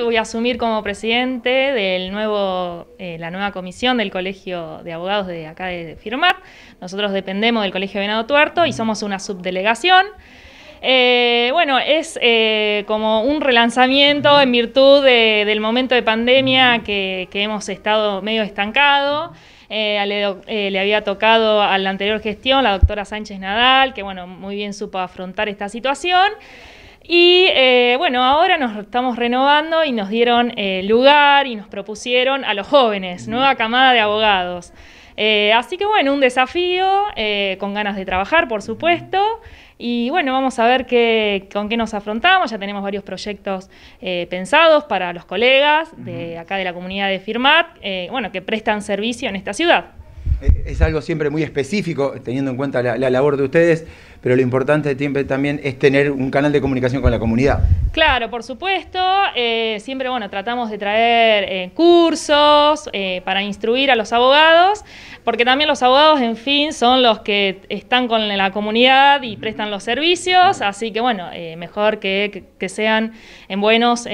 Voy a asumir como presidente de eh, la nueva comisión del Colegio de Abogados de acá de Firmat. Nosotros dependemos del Colegio Venado Tuerto y somos una subdelegación. Eh, bueno, es eh, como un relanzamiento en virtud del momento de pandemia que, hemos estado medio estancado. le, le, había tocado a la anterior gestión la doctora Sánchez Nadal, que bueno, muy bien supo afrontar esta situación. Y eh, bueno, ahora nos estamos renovando y nos dieron eh, lugar y nos propusieron a los jóvenes, nueva camada de abogados. Eh, así que bueno, un desafío, con ganas de trabajar, por supuesto. Y bueno, vamos a ver qué, con qué nos afrontamos. Ya tenemos varios proyectos pensados para los colegas de acá de la comunidad de Firmat, bueno, que prestan servicio en esta ciudad. Es algo siempre muy específico, teniendo en cuenta la, labor de ustedes, pero lo importante también es tener un canal de comunicación con la comunidad. Claro, por supuesto. Eh, siempre bueno, tratamos de traer eh, cursos eh, para instruir a los abogados, porque también los abogados, en fin, son los que están con la comunidad y prestan los servicios, así que bueno, mejor que, que, sean en buenos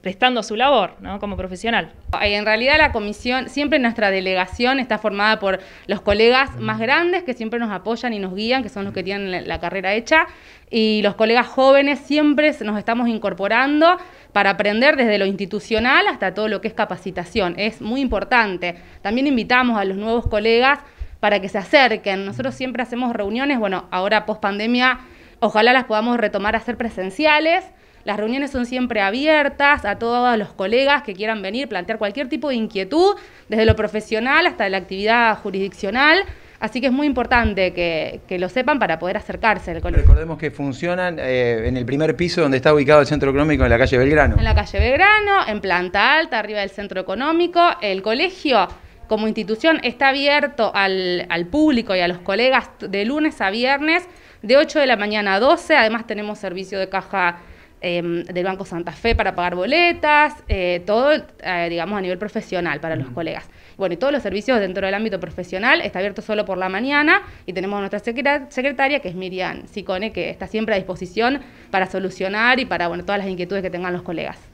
prestando su labor ¿no? como profesional. En realidad la comisión, siempre nuestra delegación está formada por los colegas más grandes que siempre nos apoyan y nos guían, que son los que tienen la carrera hecha, y los colegas jóvenes siempre nos estamos incorporando para aprender desde lo institucional hasta todo lo que es capacitación. Es muy importante. También invitamos a los nuevos colegas para que se acerquen. Nosotros siempre hacemos reuniones, bueno, ahora post pandemia, ojalá las podamos retomar a ser presenciales las reuniones son siempre abiertas a todos los colegas que quieran venir, plantear cualquier tipo de inquietud, desde lo profesional hasta la actividad jurisdiccional. Así que es muy importante que, lo sepan para poder acercarse al colegio. Recordemos que funcionan eh, en el primer piso donde está ubicado el centro económico en la calle Belgrano. En la calle Belgrano, en planta alta, arriba del centro económico. El colegio como institución está abierto al, al público y a los colegas de lunes a viernes de 8 de la mañana a 12. Además tenemos servicio de caja Em, del Banco Santa Fe para pagar boletas, eh, todo, eh, digamos, a nivel profesional para los colegas. Bueno, y todos los servicios dentro del ámbito profesional está abierto solo por la mañana y tenemos nuestra secretaria, que es Miriam Sicone, que está siempre a disposición para solucionar y para, bueno, todas las inquietudes que tengan los colegas.